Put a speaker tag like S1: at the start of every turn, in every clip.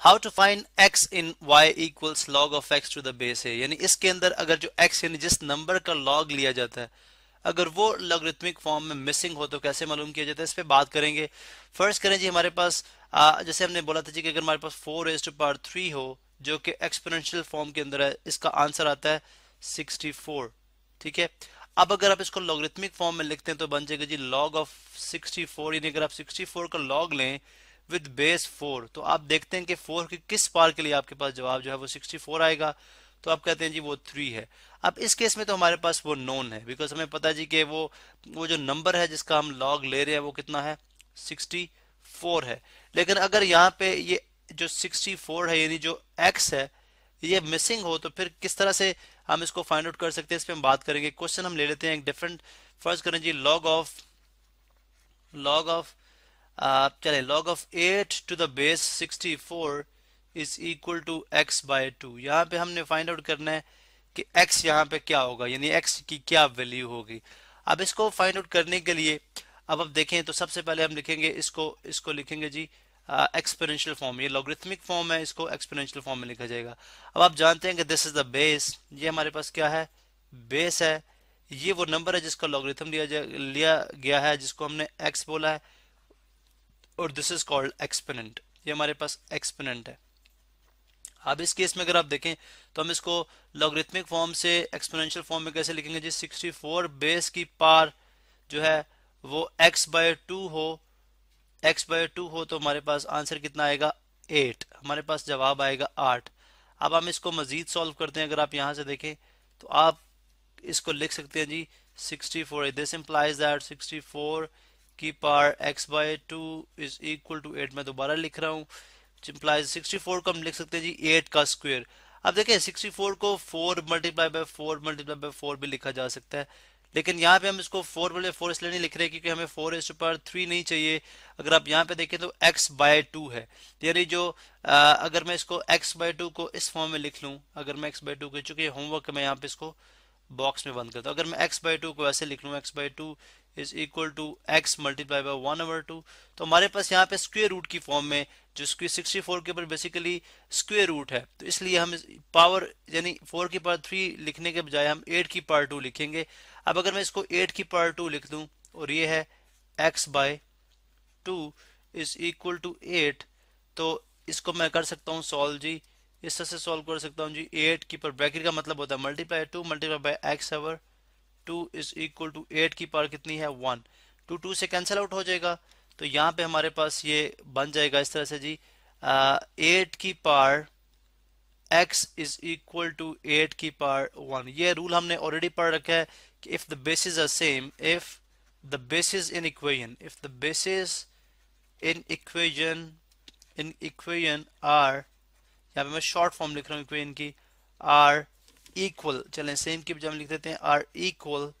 S1: How to find x in y equals log of x to the base है। यानी इसके अंदर अगर जो x यानी जिस नंबर का log लिया जाता है अगर वो लॉगरिथमिक फॉर्म में मिसिंग हो तो कैसे मालूम किया जाता है? इस पर बात करेंगे। फ़र्स्ट करें जी हमारे पास आ, जैसे हमने बोला था जी कि अगर हमारे पास four as two power three हो जो कि एक्सपोनेंशियल फॉर्म के अंदर है इसका आंसर आता है सिक्सटी फोर ठीक है? अब अगर आप इसको लॉगरिथमिक फॉर्म में लिखते हैं तो बन जाएगा जी लॉग ऑफ़ 64 यानी अगर आप 64 का लॉग लें विद बेस 4 तो आप देखते हैं कि 4 की किस पार के लिए आपके पास जवाब जो है वो 64 आएगा। तो आप कहते हैं जी वो थ्री है। अब इस केस में तो हमारे पास वो नोन है बिकॉज़ हमें पता जी कि वो वो जो नंबर है जिसका हम लॉग ले रहे हैं वो कितना है? 64 है। लेकिन अगर यहाँ पे ये जो 64 है, यानी जो एक्स है, ये मिसिंग हो तो फिर किस तरह से हम इसको फाइंड आउट कर सकते हैं? इस पर हम बात करेंगे। क्वेश्चन हम ले लेते हैं, एक डिफरेंट फ़र्स्ट करें जी लॉग ऑफ़ लॉग ऑफ़ चले log of 8 to the base 64 is equal to x by two यहाँ पे हमने फाइंड आउट करना है कि x यहाँ पे क्या होगा यानी x की क्या वैल्यू होगी। अब इसको फाइंड आउट करने के लिए अब अब देखें तो सबसे पहले हम लिखेंगे इसको इसको लिखेंगे जी एक्सपोनेंशियल uh, फॉर्म ये लॉगरिथमिक फॉर्म है इसको एक्सपेरेंशियल फॉर्म में लिखा जाएगा। अब आप जानते हैं कि दिस इज़ द बेस ये हमारे पास क्या है? बेस है। ये वो नंबर है जिसका लॉगरिथम लिया जा लिया गया है जिसको हमने एक्स बोला है। और दिस इज़ कॉल्ड एक्सपोनेंट ये हमारे पास एक्सपोनेंट है। अब इस केस में अगर आप देखें तो हम इसको लॉगरिथमिक फॉर्म से एक्सपोनेंशियल फॉर्म में कैसे लिखेंगे? जी 64 बेस की पार जो है, वो x बाय टू हो, x बाय टू हो तो हमारे पास आंसर कितना आएगा? 8 हमारे पास जवाब आएगा 8 अब हम इसको मजीद सॉल्व करते हैं, अगर आप यहाँ से देखें तो आप इसको लिख सकते हैं जी 64 दिस इंप्लाइज दैट 64 की पार x by two is equal to eight मैं दोबारा लिख रहा हूँ। इंप्लाइज 64 को हम लिख सकते हैं जी 8 का स्क्वायर अब देखें 64 को 4 मल्टीप्लाई बाय 4 मल्टीप्लाई बाय 4 भी लिखा जा सकता है। लेकिन यहाँ पे हम इसको फोर बल्ले फोर इसलिए नहीं लिख रहे क्योंकि हमें फोर एस पर थ्री नहीं चाहिए। अगर आप यहाँ पे देखें तो x बाय टू है। यानी जो आ, अगर मैं इसको x बाय टू को इस फॉर्म में लिख लूँ अगर मैं x बाय टू को चूँकि होमवर्क मैं यहाँ पे इसको बॉक्स में बंद करता हूँ। अगर मैं x बाय टू को ऐसे लिख लूँ x by two is equal to x multiply by one over two तो हमारे पास यहाँ पे स्क्वेयर रूट की फॉर्म में जो स्क्वेयर सिक्सटी फोर के ऊपर बेसिकली स्क्वेयर रूट है। तो इसलिए हम पावर यानी फोर की पावर थ्री लिखने के बजाय हम एट की पावर टू लिखेंगे। अब अगर मैं इसको एट की पावर टू लिख दूँ और ये है x by two is equal to eight तो इसको मैं कर सकता हूँ सॉल्व जी। इस तरह से सॉल्व कर सकता हूँ जी। एट की पर ब्रैकेट का मतलब होता है multiply two multiply by x over two is equal to eight की पावर कितनी है? वन। टू टू से कैंसिल आउट हो जाएगा तो यहाँ पे हमारे पास ये बन जाएगा इस तरह से जी एट की power x is equal to eight की पावर वन। ये रूल हमने ऑलरेडी पढ़ रखा है कि if the bases are same if the bases in equation if the bases in equation in equation are यहाँ पे मैं शॉर्ट फॉर्म लिख रहा हूँ इक्वेशन की आर इक्वल चलें सेम की बजाय लिख देते हैं are equal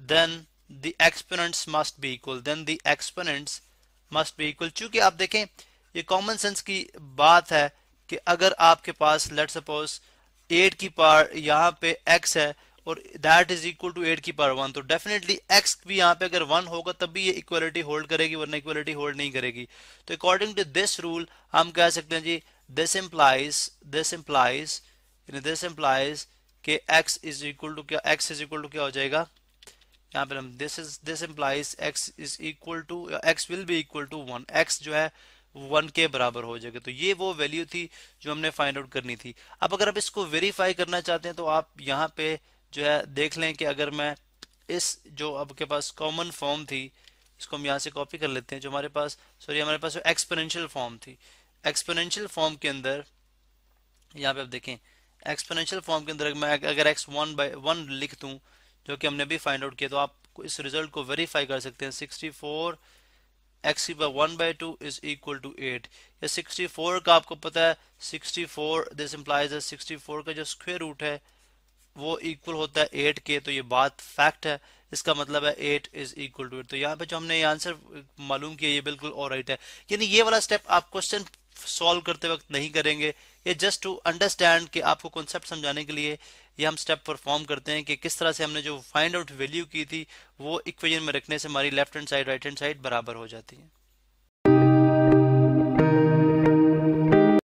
S1: then the exponents must be equal then the exponents must be equal चूँकि आप देखें, ये कॉमन सेंस की बात है कि अगर आपके पास लेट सपोज़ एट की पावर यहाँ पे x है, और that is equal to eight की पावर वन तो डेफिनेटली x भी यहाँ पे अगर वन होगा, तब भी ये इक्वलिटी होल्ड करेगी, वरना इक्वलिटी होल्ड नहीं करेगी। तो अकॉर्डिंग टू दिस रूल हम कह सकते हैं जी this implies this implies this implies कि x इज़ इक्वल टू क्या, x इज़ इक्वल टू क्या हो जाएगा? यहाँ पर हम this is this implies x is equal to x will be equal to one x जो है वन के बराबर हो जाएगा। तो ये वो वैल्यू थी जो हमने फाइंड आउट करनी थी। अब अगर आप इसको वेरीफाई करना चाहते हैं तो आप यहाँ पे जो है, देख लें कि अगर मैं इस जो आपके पास कॉमन फॉर्म थी, इसको हम यहाँ से कॉपी कर लेते हैं, जो हमारे पास सॉरी हमारे पास एक्सपोनेंशियल फॉर्म थी। एक्सपोनेंशियल फॉर्म के अंदर, यहाँ पे आप देखें एक्सपोनेंशियल फॉर्म के अंदर मैं अगर एक्स वन बाई वन लिख दूँ, जो कि हमने भी फाइंड आउट किया तो आप इस रिज़ल्ट को वेरीफाई कर सकते हैं। सिक्सटी फोर एक्स की power one by two is equal to eight या सिक्सटी फोर का आपको पता है sixty four this implies sixty four का जो स्क्वेयर रूट है, वो इक्वल होता है एट के तो ये बात फैक्ट है। इसका मतलब है eight is equal to eight तो यहाँ पे जो हमने ये आंसर मालूम किया, ये बिल्कुल और राइट है। यानी ये वाला स्टेप आप क्वेश्चन सॉल्व करते वक्त नहीं करेंगे। ये जस्ट टू अंडरस्टैंड कि आपको कॉन्सेप्ट समझाने के लिए ये हम स्टेप परफॉर्म करते हैं कि किस तरह से हमने जो फाइंड आउट वैल्यू की थी, वो इक्वेजन में रखने से हमारी left hand side right hand side बराबर हो जाती है।